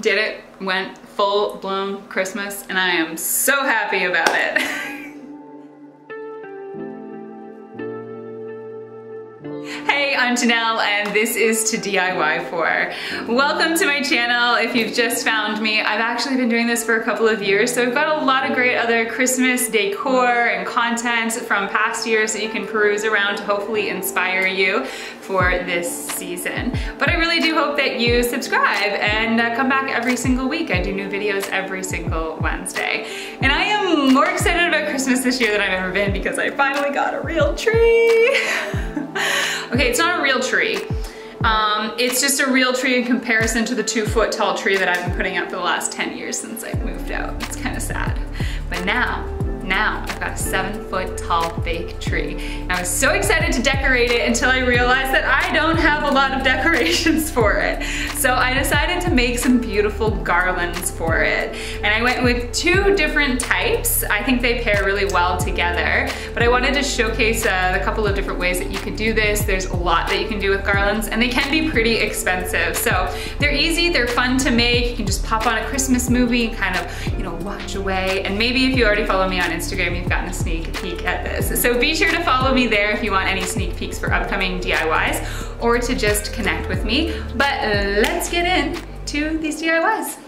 did it, went full blown Christmas, and I am so happy about it. I'm Janel and this is To DIY For. Welcome to my channel. If you've just found me, I've actually been doing this for a couple of years, so I've got a lot of great other Christmas decor and content from past years that you can peruse around to hopefully inspire you for this season. But I really do hope that you subscribe and uh, come back every single week. I do new videos every single Wednesday. And I am more excited about Christmas this year than I've ever been because I finally got a real tree. okay, it's not a real tree. Um, it's just a real tree in comparison to the two foot tall tree that I've been putting up for the last 10 years since I moved out. It's kind of sad. But now, now I've got a seven foot tall fake tree. And I was so excited to decorate it until I realized that I don't have a lot of decorations for it. So I decided to make some beautiful garlands for it. And I went with two different types. I think they pair really well but I wanted to showcase uh, a couple of different ways that you could do this. There's a lot that you can do with garlands and they can be pretty expensive. So they're easy, they're fun to make. You can just pop on a Christmas movie and kind of, you know, watch away. And maybe if you already follow me on Instagram, you've gotten a sneak peek at this. So be sure to follow me there if you want any sneak peeks for upcoming DIYs or to just connect with me. But let's get in to these DIYs.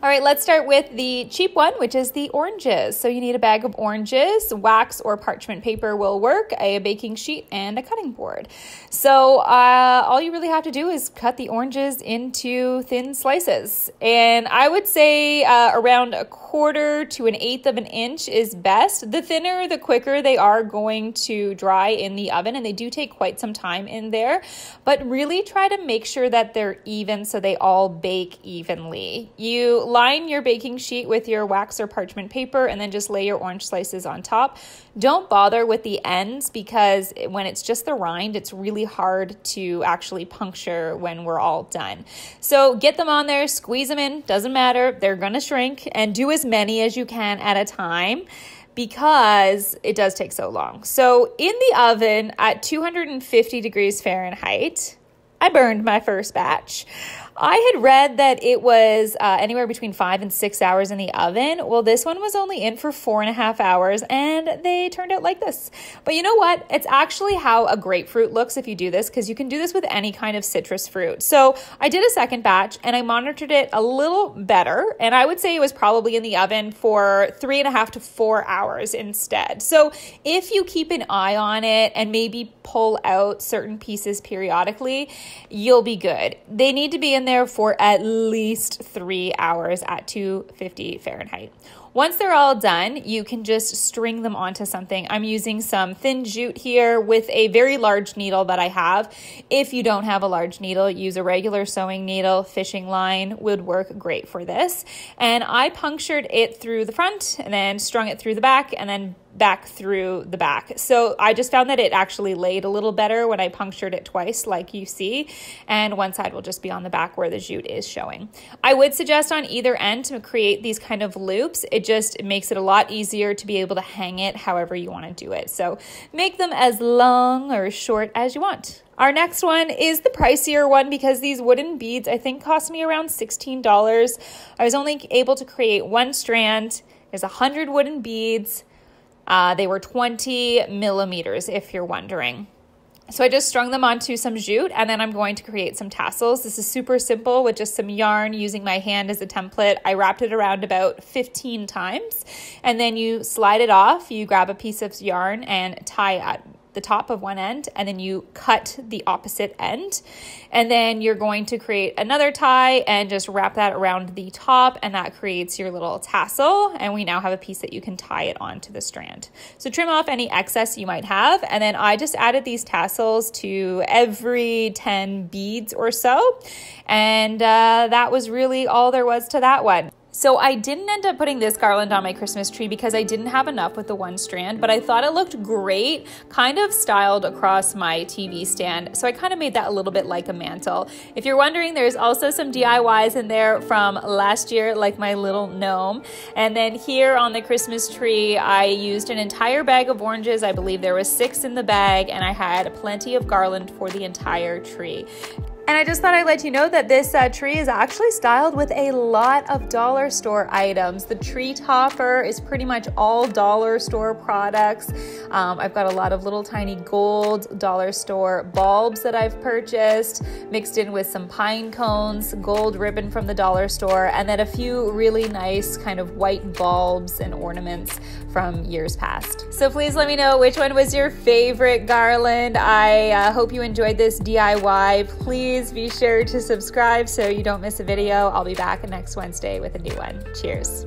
All right, let's start with the cheap one, which is the oranges. So you need a bag of oranges, wax or parchment paper will work, a baking sheet, and a cutting board. So uh, all you really have to do is cut the oranges into thin slices. And I would say uh, around a quarter to an eighth of an inch is best. The thinner, the quicker they are going to dry in the oven, and they do take quite some time in there. But really try to make sure that they're even so they all bake evenly. You line your baking sheet with your wax or parchment paper and then just lay your orange slices on top. Don't bother with the ends because when it's just the rind, it's really hard to actually puncture when we're all done. So get them on there, squeeze them in, doesn't matter, they're gonna shrink, and do as many as you can at a time because it does take so long. So in the oven at 250 degrees Fahrenheit, I burned my first batch. I had read that it was uh, anywhere between five and six hours in the oven. Well, this one was only in for four and a half hours and they turned out like this. But you know what? It's actually how a grapefruit looks if you do this because you can do this with any kind of citrus fruit. So I did a second batch and I monitored it a little better. And I would say it was probably in the oven for three and a half to four hours instead. So if you keep an eye on it and maybe pull out certain pieces periodically, you'll be good. They need to be in there for at least three hours at 250 Fahrenheit. Once they're all done, you can just string them onto something. I'm using some thin jute here with a very large needle that I have. If you don't have a large needle, use a regular sewing needle. Fishing line would work great for this. And I punctured it through the front and then strung it through the back and then back through the back. So I just found that it actually laid a little better when I punctured it twice, like you see, and one side will just be on the back where the jute is showing. I would suggest on either end to create these kind of loops. Just makes it a lot easier to be able to hang it however you want to do it. So make them as long or short as you want. Our next one is the pricier one because these wooden beads I think cost me around $16. I was only able to create one strand. There's 100 wooden beads. Uh, they were 20 millimeters, if you're wondering. So I just strung them onto some jute and then I'm going to create some tassels. This is super simple with just some yarn using my hand as a template. I wrapped it around about 15 times and then you slide it off. You grab a piece of yarn and tie it the top of one end and then you cut the opposite end. And then you're going to create another tie and just wrap that around the top and that creates your little tassel. And we now have a piece that you can tie it onto the strand. So trim off any excess you might have. And then I just added these tassels to every 10 beads or so. And uh, that was really all there was to that one. So I didn't end up putting this garland on my Christmas tree because I didn't have enough with the one strand, but I thought it looked great, kind of styled across my TV stand. So I kind of made that a little bit like a mantle. If you're wondering, there's also some DIYs in there from last year, like my little gnome. And then here on the Christmas tree, I used an entire bag of oranges. I believe there was six in the bag, and I had plenty of garland for the entire tree. And I just thought I'd let you know that this uh, tree is actually styled with a lot of dollar store items. The tree topper is pretty much all dollar store products. Um, I've got a lot of little tiny gold dollar store bulbs that I've purchased, mixed in with some pine cones, gold ribbon from the dollar store, and then a few really nice kind of white bulbs and ornaments from years past. So please let me know which one was your favorite garland. I uh, hope you enjoyed this DIY. Please be sure to subscribe so you don't miss a video. I'll be back next Wednesday with a new one. Cheers.